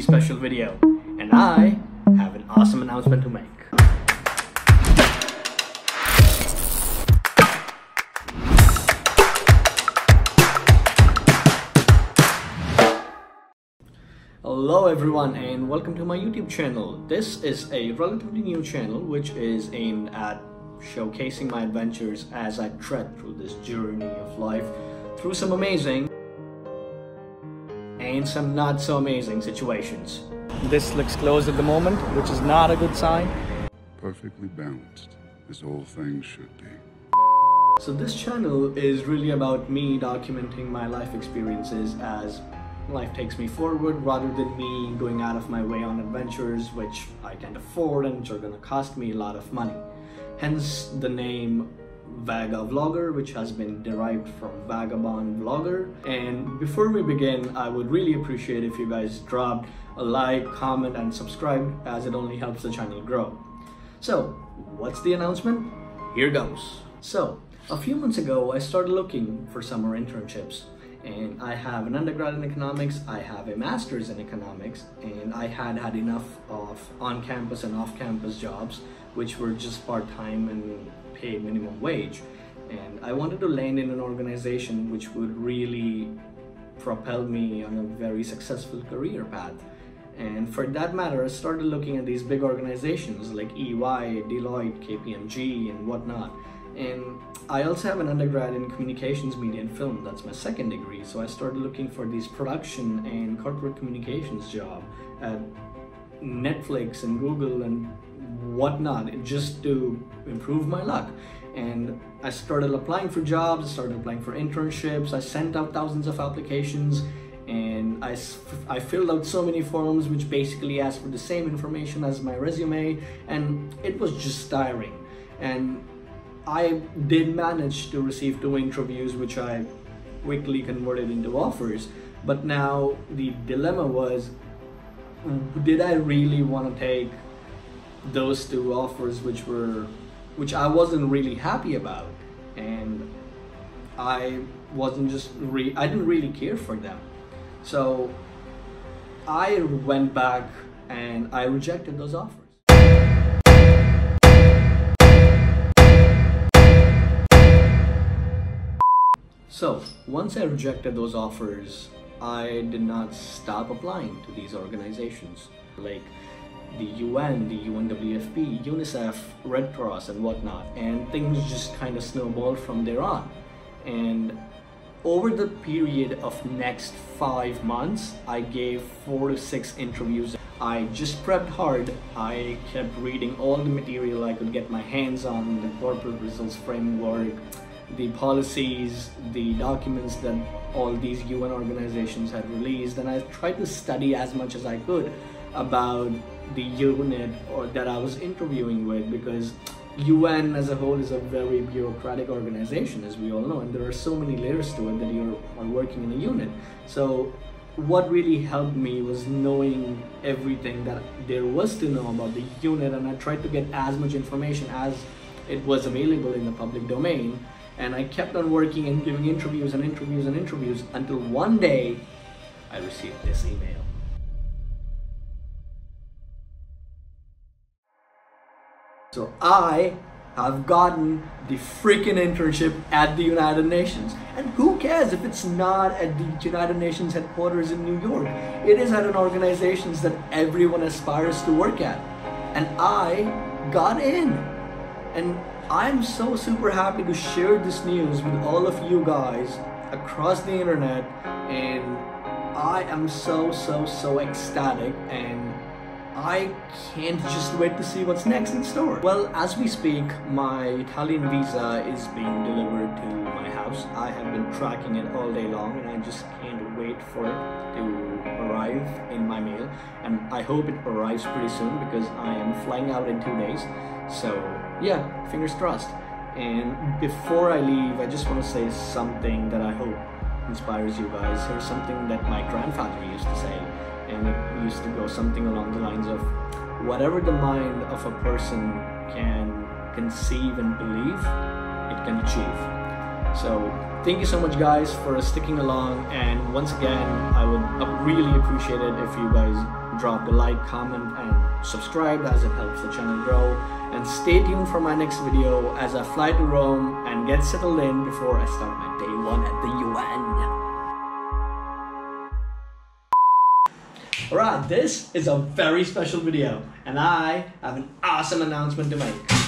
special video. And I have an awesome announcement to make. Hello everyone and welcome to my YouTube channel. This is a relatively new channel which is aimed at showcasing my adventures as I tread through this journey of life through some amazing and some not so amazing situations. This looks closed at the moment, which is not a good sign. Perfectly balanced, as all things should be. So this channel is really about me documenting my life experiences as life takes me forward rather than me going out of my way on adventures which I can't afford and which are gonna cost me a lot of money. Hence the name Vaga Vlogger, which has been derived from Vagabond Vlogger. And before we begin, I would really appreciate if you guys dropped a like, comment, and subscribe as it only helps the channel grow. So, what's the announcement? Here goes. So, a few months ago, I started looking for summer internships and I have an undergrad in economics, I have a master's in economics, and I had had enough of on-campus and off-campus jobs, which were just part-time and paid minimum wage. And I wanted to land in an organization which would really propel me on a very successful career path. And for that matter, I started looking at these big organizations like EY, Deloitte, KPMG, and whatnot. And I also have an undergrad in communications, media, and film. That's my second degree. So I started looking for these production and corporate communications job at Netflix and Google and whatnot just to improve my luck and I started applying for jobs, started applying for internships, I sent out thousands of applications and I, I filled out so many forms which basically asked for the same information as my resume and it was just tiring. And I did manage to receive two interviews which I quickly converted into offers but now the dilemma was did I really want to take those two offers which were which I wasn't really happy about? And I wasn't just re I didn't really care for them so I went back and I rejected those offers So once I rejected those offers, I did not stop applying to these organizations like the UN, the UNWFP, UNICEF, Red Cross, and whatnot. And things just kind of snowballed from there on. And over the period of next five months, I gave four to six interviews. I just prepped hard. I kept reading all the material I could get my hands on, the corporate results framework, the policies, the documents that all these UN organizations had released, and I tried to study as much as I could about the unit or that I was interviewing with because UN as a whole is a very bureaucratic organization, as we all know, and there are so many layers to it that you are working in a unit. So, what really helped me was knowing everything that there was to know about the unit, and I tried to get as much information as it was available in the public domain. And I kept on working and giving interviews and interviews and interviews until one day I received this email. So I have gotten the freaking internship at the United Nations. And who cares if it's not at the United Nations headquarters in New York? It is at an organization that everyone aspires to work at. And I got in. And I'm so super happy to share this news with all of you guys across the internet. And I am so, so, so ecstatic and I can't just wait to see what's next in store. Well, as we speak, my Italian visa is being delivered to my house. I have been tracking it all day long and I just can't wait for it to arrive in my mail. And I hope it arrives pretty soon because I am flying out in two days. So yeah, fingers crossed. And before I leave, I just want to say something that I hope inspires you guys. Here's something that my grandfather used to say and it used to go something along the lines of whatever the mind of a person can conceive and believe, it can achieve. So thank you so much guys for sticking along and once again I would really appreciate it if you guys drop a like, comment and subscribe as it helps the channel grow and stay tuned for my next video as I fly to Rome and get settled in before I start my day one at the UN. Alright, this is a very special video and I have an awesome announcement to make.